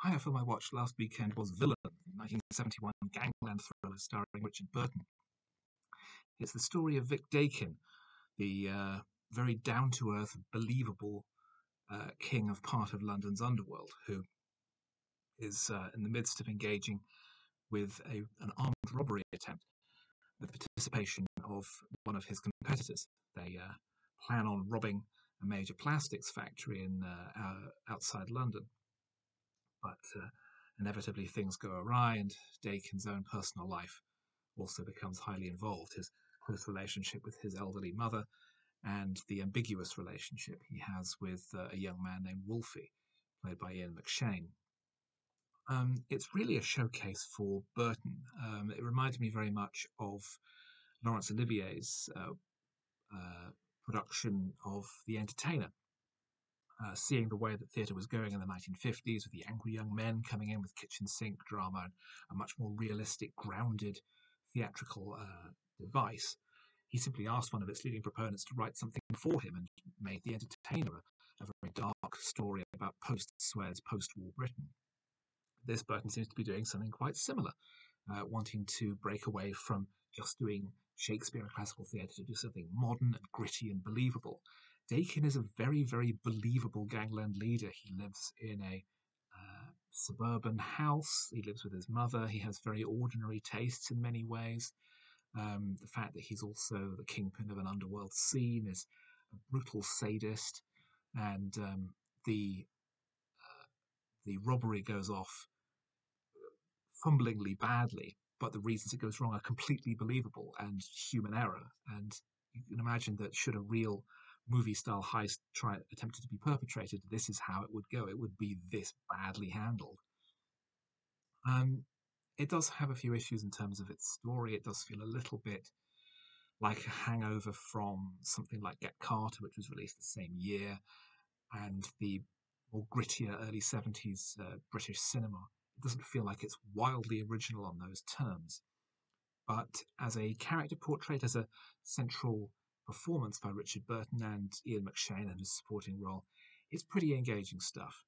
Hi, a film I watched last weekend was Villain, 1971 gangland thriller starring Richard Burton. It's the story of Vic Dakin, the uh, very down to earth, believable uh, king of part of London's underworld, who is uh, in the midst of engaging with a, an armed robbery attempt with the participation of one of his competitors. They uh, plan on robbing a major plastics factory in uh, outside London, but uh, inevitably things go awry, and Dakin's own personal life also becomes highly involved. His close relationship with his elderly mother and the ambiguous relationship he has with uh, a young man named Wolfie, played by Ian McShane. Um, it's really a showcase for Burton. Um, it reminded me very much of Laurence Olivier's uh, uh, production of The Entertainer. Uh, seeing the way that theatre was going in the 1950s, with the angry young men coming in with kitchen sink drama and a much more realistic, grounded theatrical uh, device, he simply asked one of its leading proponents to write something for him and made The Entertainer a, a very dark story about post Suez, post war Britain. This Burton seems to be doing something quite similar, uh, wanting to break away from just doing Shakespeare and classical theatre to do something modern and gritty and believable. Dakin is a very, very believable gangland leader. He lives in a uh, suburban house. He lives with his mother. He has very ordinary tastes in many ways. Um, the fact that he's also the kingpin of an underworld scene is a brutal sadist, and um, the uh, the robbery goes off fumblingly badly, but the reasons it goes wrong are completely believable and human error. And you can imagine that should a real movie style heist try attempted to be perpetrated, this is how it would go. It would be this badly handled. Um, it does have a few issues in terms of its story. It does feel a little bit like a hangover from something like Get Carter, which was released the same year, and the more grittier early 70s uh, British cinema. It doesn't feel like it's wildly original on those terms. But as a character portrait, as a central performance by Richard Burton and Ian McShane in his supporting role, it's pretty engaging stuff.